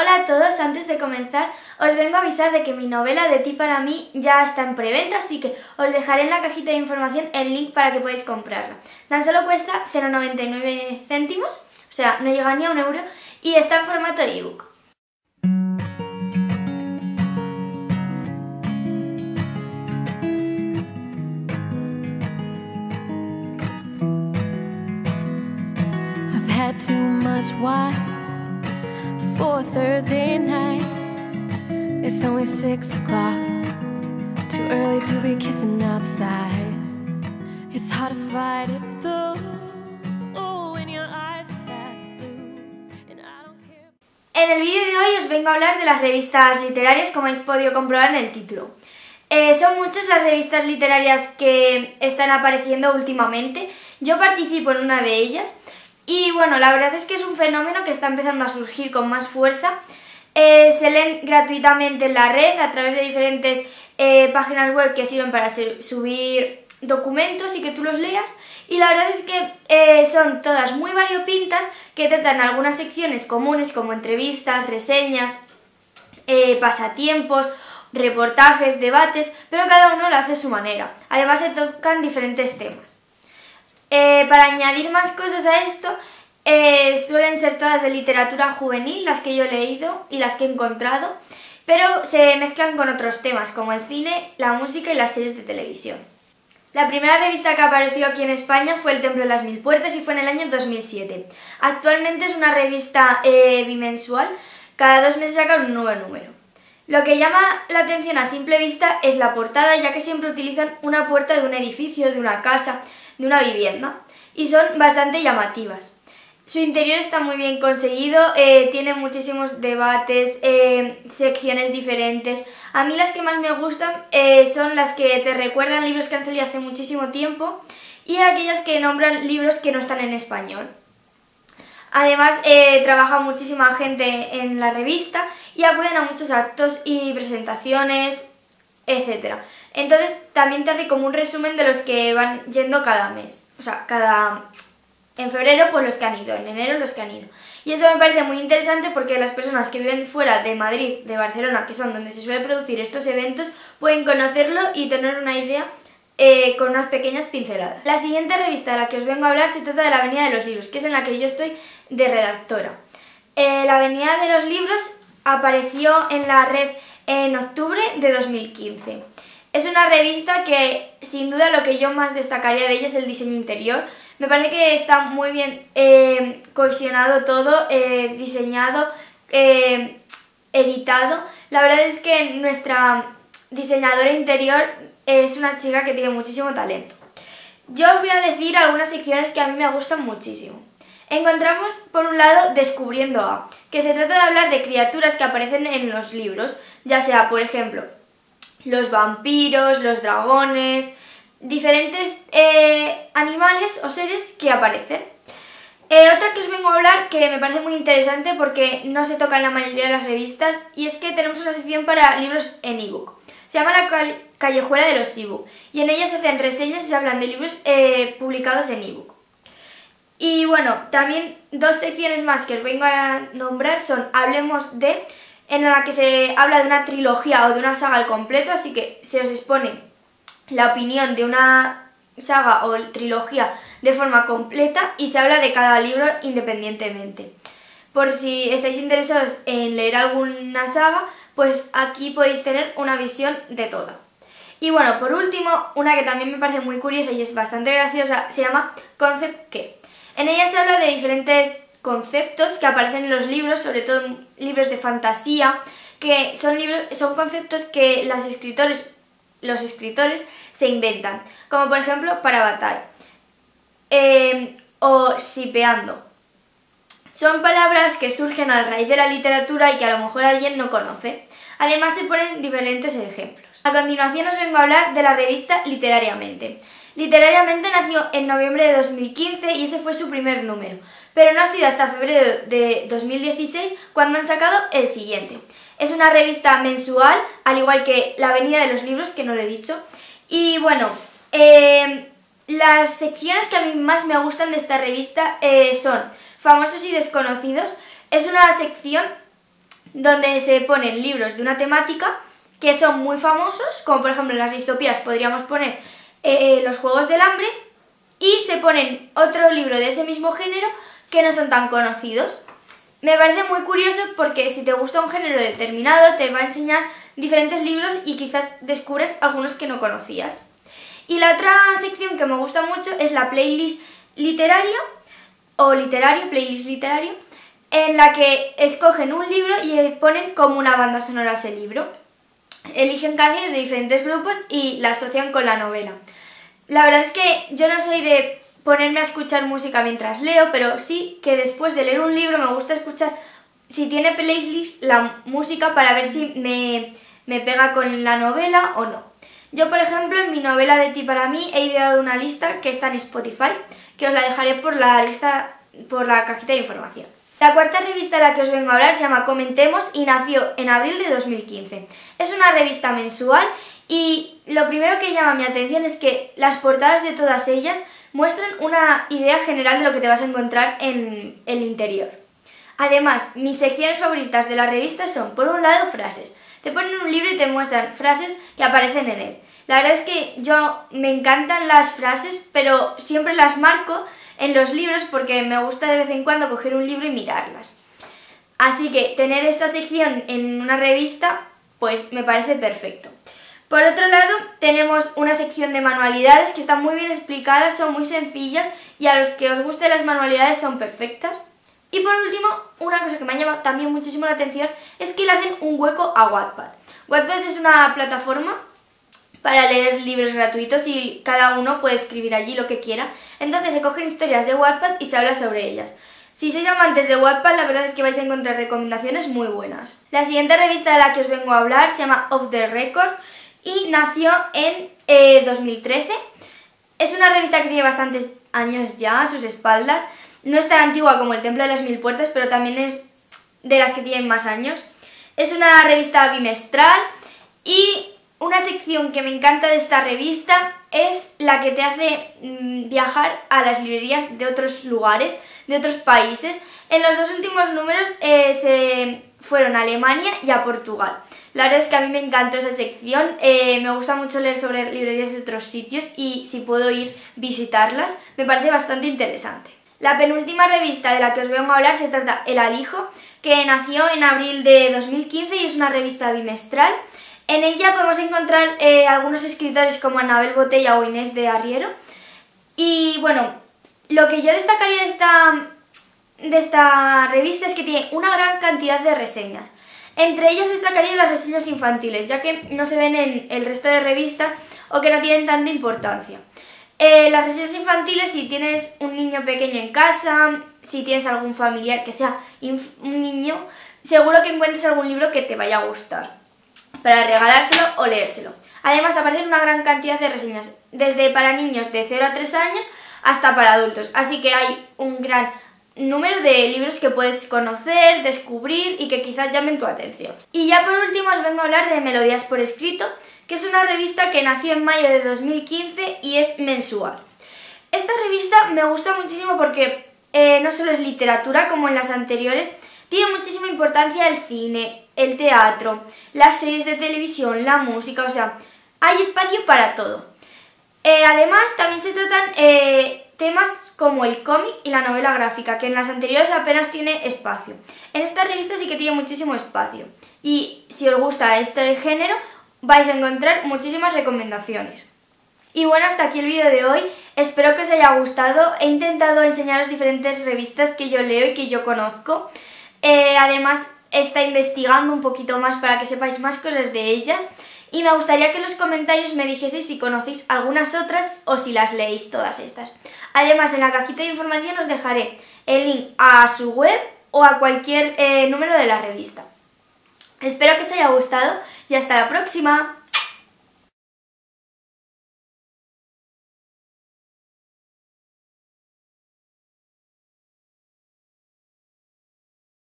Hola a todos, antes de comenzar os vengo a avisar de que mi novela de ti para mí ya está en preventa, así que os dejaré en la cajita de información el link para que podáis comprarla. Tan solo cuesta 0,99 céntimos, o sea, no llega ni a un euro, y está en formato ebook. En el vídeo de hoy os vengo a hablar de las revistas literarias, como habéis podido comprobar en el título. Eh, son muchas las revistas literarias que están apareciendo últimamente. Yo participo en una de ellas y bueno, la verdad es que es un fenómeno que está empezando a surgir con más fuerza. Eh, se leen gratuitamente en la red a través de diferentes eh, páginas web que sirven para subir documentos y que tú los leas. Y la verdad es que eh, son todas muy variopintas que tratan algunas secciones comunes como entrevistas, reseñas, pasatiempos, reportajes, debates, pero cada uno lo hace a su manera. Además se tocan diferentes temas. Eh, para añadir más cosas a esto, eh, suelen ser todas de literatura juvenil, las que yo he leído y las que he encontrado, pero se mezclan con otros temas como el cine, la música y las series de televisión. La primera revista que apareció aquí en España fue El Templo de las Mil Puertas y fue en el año 2007. Actualmente es una revista eh, bimensual, cada dos meses sacan un nuevo número. Lo que llama la atención a simple vista es la portada, ya que siempre utilizan una puerta de un edificio, de una casa, de una vivienda y son bastante llamativas. Su interior está muy bien conseguido, eh, tiene muchísimos debates, eh, secciones diferentes. A mí las que más me gustan eh, son las que te recuerdan libros que han salido hace muchísimo tiempo y aquellas que nombran libros que no están en español. Además, trabaja muchísima gente en la revista y acuden a muchos actos y presentaciones, etc. Entonces también te hace como un resumen de los que van yendo cada mes. O sea, cada... En febrero pues los que han ido, en enero los que han ido. Y eso me parece muy interesante porque las personas que viven fuera de Madrid, de Barcelona, que son donde se suelen producir estos eventos, pueden conocerlo y tener una idea eh, con unas pequeñas pinceladas. La siguiente revista de la que os vengo a hablar se trata de la Avenida de los Libros, que es en la que yo estoy de redactora. Eh, la Avenida de los Libros apareció en la red en octubre de 2015. Es una revista que sin duda lo que yo más destacaría de ella es el diseño interior. Me parece que está muy bien eh, cohesionado todo, eh, diseñado, eh, editado. La verdad es que nuestra diseñadora interior es una chica que tiene muchísimo talento. Yo os voy a decir algunas secciones que a mí me gustan muchísimo. Encontramos por un lado Descubriendo a, que se trata de hablar de criaturas que aparecen en los libros, ya sea por ejemplo los vampiros, los dragones, diferentes eh, animales o seres que aparecen. Eh, otra que os vengo a hablar que me parece muy interesante porque no se toca en la mayoría de las revistas y es que tenemos una sección para libros en ebook. Se llama la callejuela de los ebook y en ella se hacen reseñas y se hablan de libros eh, publicados en ebook. Y bueno, también dos secciones más que os vengo a nombrar son Hablemos de, en la que se habla de una trilogía o de una saga al completo, así que se os expone la opinión de una saga o trilogía de forma completa y se habla de cada libro independientemente. Por si estáis interesados en leer alguna saga, pues aquí podéis tener una visión de toda. Y bueno, por último, una que también me parece muy curiosa y es bastante graciosa, se llama Concept que. En ella se habla de diferentes conceptos que aparecen en los libros, sobre todo en libros de fantasía, que son, libros, son conceptos que los escritores, los escritores se inventan, como por ejemplo para batalla em, o sipeando. Son palabras que surgen a raíz de la literatura y que a lo mejor alguien no conoce. Además se ponen diferentes ejemplos. A continuación os vengo a hablar de la revista Literariamente. Literariamente nació en noviembre de 2015 y ese fue su primer número, pero no ha sido hasta febrero de 2016 cuando han sacado el siguiente. Es una revista mensual, al igual que La Avenida de los Libros, que no lo he dicho. Y bueno, eh, las secciones que a mí más me gustan de esta revista eh, son Famosos y Desconocidos. Es una sección donde se ponen libros de una temática que son muy famosos, como por ejemplo en las distopías podríamos poner eh, los Juegos del Hambre, y se ponen otro libro de ese mismo género que no son tan conocidos. Me parece muy curioso porque si te gusta un género determinado te va a enseñar diferentes libros y quizás descubres algunos que no conocías. Y la otra sección que me gusta mucho es la playlist literaria o literario, playlist literario, en la que escogen un libro y ponen como una banda sonora ese libro. Eligen canciones de diferentes grupos y la asocian con la novela. La verdad es que yo no soy de ponerme a escuchar música mientras leo, pero sí que después de leer un libro me gusta escuchar, si tiene playlist, la música para ver si me, me pega con la novela o no. Yo, por ejemplo, en mi novela de ti para mí he ideado una lista que está en Spotify, que os la dejaré por la lista, por la cajita de información. La cuarta revista de la que os vengo a hablar se llama Comentemos y nació en abril de 2015. Es una revista mensual y lo primero que llama mi atención es que las portadas de todas ellas muestran una idea general de lo que te vas a encontrar en el interior. Además, mis secciones favoritas de la revista son, por un lado, frases. Te ponen un libro y te muestran frases que aparecen en él. La verdad es que yo me encantan las frases, pero siempre las marco en los libros porque me gusta de vez en cuando coger un libro y mirarlas. Así que tener esta sección en una revista, pues me parece perfecto. Por otro lado, tenemos una sección de manualidades que están muy bien explicadas, son muy sencillas y a los que os gusten las manualidades son perfectas. Y por último, una cosa que me ha llamado también muchísimo la atención es que le hacen un hueco a Wattpad. Wattpad es una plataforma para leer libros gratuitos y cada uno puede escribir allí lo que quiera. Entonces se cogen historias de Wattpad y se habla sobre ellas. Si sois amantes de Wattpad, la verdad es que vais a encontrar recomendaciones muy buenas. La siguiente revista de la que os vengo a hablar se llama Off the Record y nació en 2013. Eh, es una revista que tiene bastantes años ya a sus espaldas. No es tan antigua como el Templo de las Mil Puertas, pero también es de las que tienen más años. Es una revista bimestral y una sección que me encanta de esta revista es la que te hace mm, viajar a las librerías de otros lugares, de otros países. En los dos últimos números eh, se fueron a Alemania y a Portugal. La verdad es que a mí me encantó esa sección, eh, me gusta mucho leer sobre librerías de otros sitios y si puedo ir visitarlas, me parece bastante interesante. La penúltima revista de la que os vengo a hablar se trata El Alijo, que nació en abril de 2015 y es una revista bimestral. En ella podemos encontrar eh, algunos escritores como Anabel Botella o Inés de Arriero. Y bueno, lo que yo destacaría de esta, de esta revista es que tiene una gran cantidad de reseñas. Entre ellas destacaría las reseñas infantiles, ya que no se ven en el resto de revistas o que no tienen tanta importancia. Eh, las reseñas infantiles, si tienes un niño pequeño en casa, si tienes algún familiar que sea un niño, seguro que encuentres algún libro que te vaya a gustar para regalárselo o leérselo. Además aparecen una gran cantidad de reseñas, desde para niños de 0 a 3 años hasta para adultos, así que hay un gran número de libros que puedes conocer, descubrir y que quizás llamen tu atención. Y ya por último os vengo a hablar de Melodías por escrito, que es una revista que nació en mayo de 2015 y es mensual. Esta revista me gusta muchísimo porque eh, no solo es literatura como en las anteriores, tiene muchísima importancia el cine, el teatro, las series de televisión, la música, o sea, hay espacio para todo. Eh, además, también se tratan eh, temas como el cómic y la novela gráfica, que en las anteriores apenas tiene espacio. En esta revista sí que tiene muchísimo espacio. Y si os gusta este género, vais a encontrar muchísimas recomendaciones. Y bueno, hasta aquí el vídeo de hoy. Espero que os haya gustado. He intentado enseñaros diferentes revistas que yo leo y que yo conozco. Eh, además, está investigando un poquito más para que sepáis más cosas de ellas. Y me gustaría que en los comentarios me dijeseis si conocéis algunas otras o si las leéis todas estas. Además, en la cajita de información os dejaré el link a su web o a cualquier eh, número de la revista. Espero que os haya gustado y hasta la próxima.